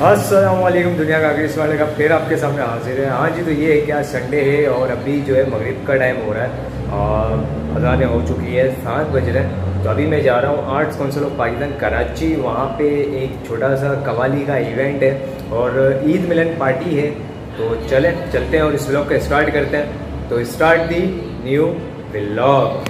असलम दुनिया का अगली वाले का फिर आपके सामने हाजिर है। हाँ जी तो ये है कि आज संडे है और अभी जो है मगरिब का टाइम हो रहा है। और अजानें हो चुकी है, सात बज रहे हैं। तो अभी मैं जा रहा हूँ arts council of Pakistan Karachi. वहाँ पे एक छोटा सा कवाली का इवेंट है और ईद मिलन पार्टी है। तो चलें, चलते हैं और इस व्लॉग को स्टार्ट करते हैं। तो स्टार्ट दी न्यू व्लॉग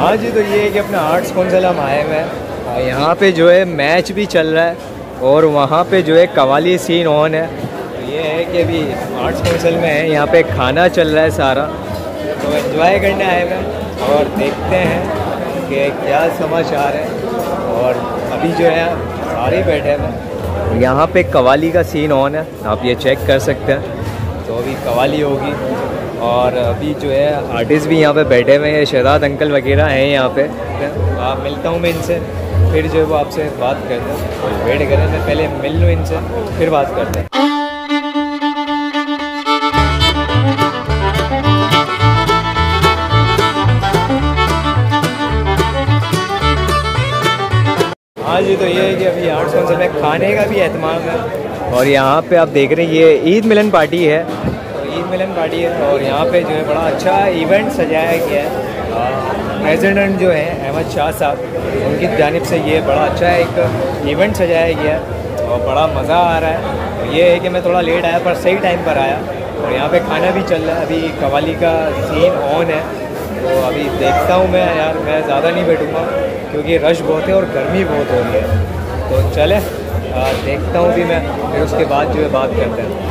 हाँ जी तो ये है कि अपना आर्ट्स कौंसल हम आए हुए हैं। यहाँ पे जो है मैच भी चल रहा है और वहाँ पे जो है कवाली सीन ऑन है। तो ये है कि अभी आर्ट्स कौंसल में है, यहाँ पे खाना चल रहा है सारा। तो एंजॉय करने आए हुए हैं और देखते हैं कि क्या समाचार है। और अभी जो है, सारे बैठे हैं। यहाँ पे कवाली का सीन ऑन है, आप ये चेक कर सकते हैं। तो अभी कवाली होगी। और अभी जो है आर्टिस्ट भी यहाँ पे बैठे हुए हैं, शहजाद अंकल वगैरह हैं यहाँ पे। आप मिलता हूँ मैं इनसे, फिर जो है वो आपसे बात करते हैं। वेट करें, मैं पहले मिल लूँ इनसे, फिर बात करते हैं। हाँ जी तो ये है कि अभी काउंसिल में खाने का भी एहतमाम है। और यहाँ पे आप देख रहे हैं, ये ईद मिलन पार्टी है। ईद मिलन पार्टी है और यहाँ पे जो है बड़ा अच्छा इवेंट सजाया गया है। प्रेजिडेंट जो है, अहमद शाह साहब, उनकी जानब से ये बड़ा अच्छा एक इवेंट सजाया गया है और बड़ा मज़ा आ रहा है। ये है कि मैं थोड़ा लेट आया, पर सही टाइम पर आया और यहाँ पे खाना भी चल रहा है। अभी कवाली का सीन ऑन है तो अभी देखता हूँ मैं यार, मैं ज़्यादा नहीं बैठूँगा क्योंकि रश बहुत है और गर्मी बहुत हो रही है। तो चले देखता हूँ भी मैं, फिर उसके बाद जो है बात करते हैं।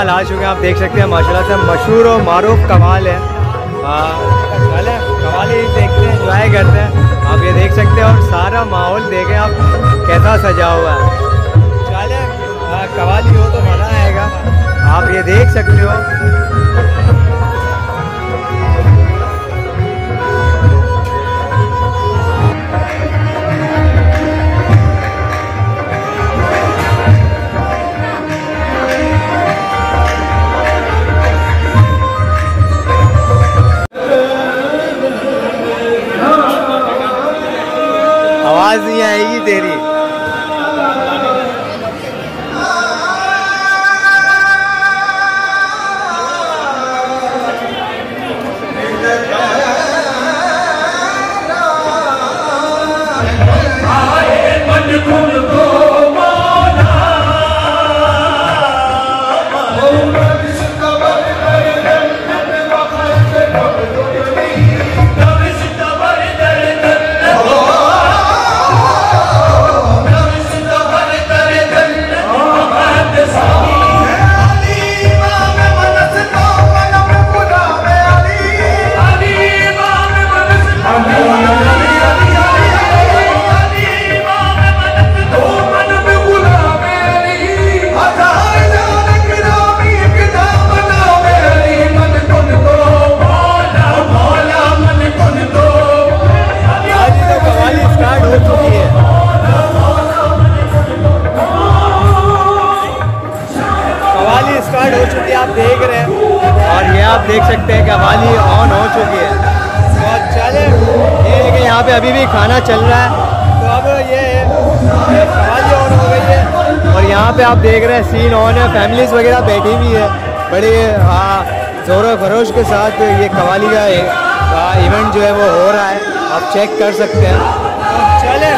कवाल आ चुके हैं, आप देख सकते हैं, माशाल्लाह से मशहूर और मारूफ कमाल है। चले कमाल ही देखते हैं इंजॉय करते हैं। आप ये देख सकते हैं और सारा माहौल देखें आप, कैसा सजा हुआ है। चले कवाली हो तो मज़ा आएगा। आप ये देख सकते हो। देख सकते हैं कि कवाली ऑन हो चुकी है। तो चले। ये है कि यहाँ पे अभी भी खाना चल रहा है। तो अब ये है कवाली ऑन हो गई है। और यहाँ पे आप देख रहे हैं सीन ऑन है। फैमिलीज़ वगैरह बैठी हुई है। बड़े ज़ोर खरोश के साथ ये कवाली का इवेंट जो है वो हो रहा है। आप चेक कर सकते हैं। चले।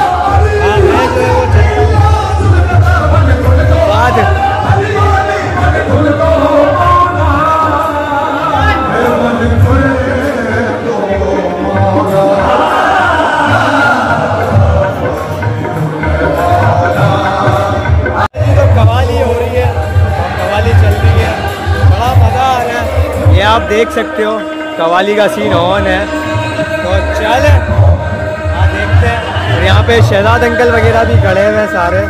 आप देख सकते हो कवाली का सीन ऑन है। तो चल। हाँ देखते हैं। और यहाँ पे शहजाद अंकल वगैरह भी खड़े हुए हैं सारे।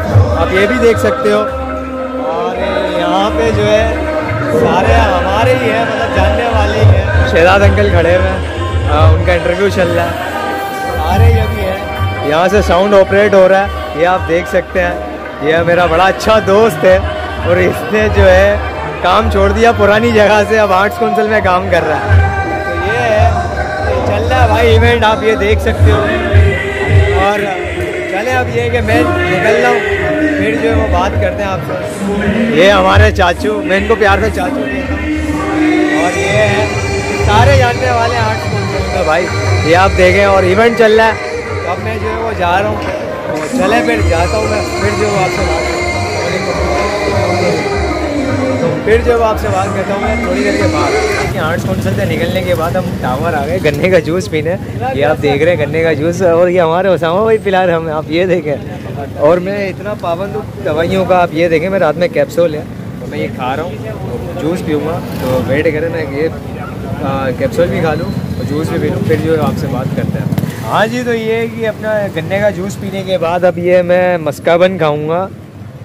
आप ये भी देख सकते हो। और यहाँ पे जो है, सारे हमारे ही हैं मतलब जानने वाले ही हैं। शहजाद अंकल खड़े हुए हैं। उनका इंटरव्यू चल रहा है। सारे ये भी हैं। यहाँ से साउंड ऑपरेट हो रहा है। ये आप देख सकते हैं। यह मेरा बड़ा अच्छा दोस्त है। और इसने जो है काम छोड़ दिया पुरानी जगह से, अब आर्ट्स काउंसिल में काम कर रहा है। तो ये है चल रहा है भाई इवेंट आप ये देख सकते हो। और चले अब ये कि मैं निकल रहा हूँ, फिर जो है वो बात करते हैं आपसे। ये हमारे चाचू, मैं इनको प्यार से चाचू और ये है, सारे जानने वाले आर्ट्स काउंसिल का। भाई, ये आप देखें, और इवेंट चल रहा है। तो अब मैं जो है वो जा रहा हूँ। तो चले फिर, जाता हूँ मैं, फिर जो आपसे बात तो फिर जब आपसे बात करता हूँ, मैं थोड़ी देर के बाद आर्ट्स काउंसिल से निकलने के बाद हम टावर आ गए, गन्ने का जूस पीने। ये आप देख रहे हैं, गन्ने का जूस और ये हमारे ओसामा भाई रहे हम, आप ये देखें। और मैं इतना पाबंद हूँ, दवाइयों का, आप ये देखें, मैं रात में कैप्सूल है तो मैं ये खा रहा हूँ जूस पीऊँगा तो वेट करें, मैं ये कैप्सूल भी खा लूँ, और जूस भी पी लूँ, फिर जो आपसे बात करते हैं। हाँ जी तो ये है कि अपना गन्ने का जूस पीने के बाद अब ये मैं मस्काबन खाऊँगा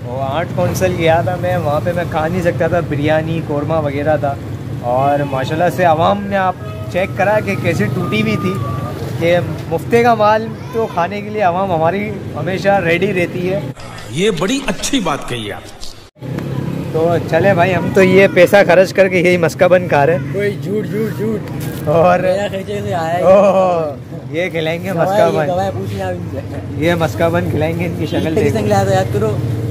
और आर्ट काउंसिल गया था मैं वहाँ पे मैं खा नहीं सकता था बिरयानी कौरमा वगैरह था। और माशाल्लाह से आवाम ने आप चेक करा कि कैसे टूटी हुई थी कि मुफ्ते का माल तो खाने के लिए आवाम हमारी हमेशा रेडी रहती है। ये बड़ी अच्छी बात कही आप तो चले भाई हम तो ये पैसा खर्च करके यही मस्का बन खा रहे हैं। कोई झूठ झूठ झूठ। और ये खिलाएँगे मस्का ये बन। ये मस्का बन खिलाएँगे इनकी शक्ल देखो। याद करो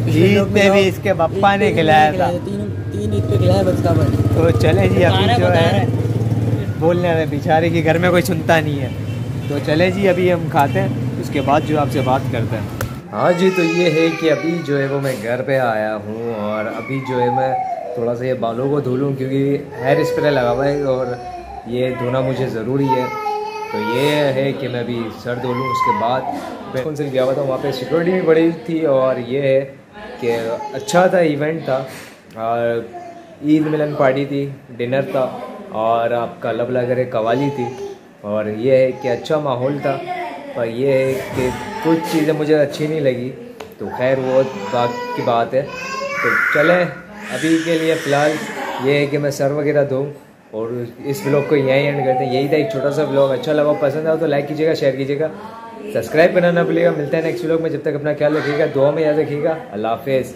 ईद पे भी इसके पप्पा ने खिलाया था। तीन तीन ईद पे खिलाया तो चले जी अभी जो है बोलने रहे बेचारे की घर में कोई सुनता नहीं है। तो चले जी अभी हम खाते हैं उसके बाद जो आपसे बात करते हैं। हाँ जी तो ये है कि अभी जो है वो मैं घर पे आया हूँ और अभी जो है मैं थोड़ा सा ये बालों को धो लूँ क्योंकि हेयर स्प्रे लगा हुआ है और ये धोना मुझे ज़रूरी है। तो ये है कि मैं अभी सर धो लूँ उसके बाद मैं कौंसिल गया हुआ था वहाँ पे सिक्योरिटी भी बड़ी थी और ये है कि अच्छा था इवेंट था। और ईद मिलन पार्टी थी डिनर था और आपका लब लगर कवाली थी। और ये है कि अच्छा माहौल था, पर ये है कि कुछ चीज़ें मुझे अच्छी नहीं लगी। तो खैर, वो बात की बात है। तो चलें, अभी के लिए फ़िलहाल ये है कि मैं सर वगैरह दूँ और इस ब्लॉग को यहीं एंड करते हैं। यही था एक छोटा सा ब्लॉग अच्छा लगा, पसंद आया तो लाइक कीजिएगा शेयर कीजिएगा। सब्सक्राइब करना ना भूलिएगा। मिलते हैं नेक्स्ट ब्लॉग में। जब तक अपना ख्याल रखिएगा दुआ में याद रखिएगा। अल्लाह हाफिज़।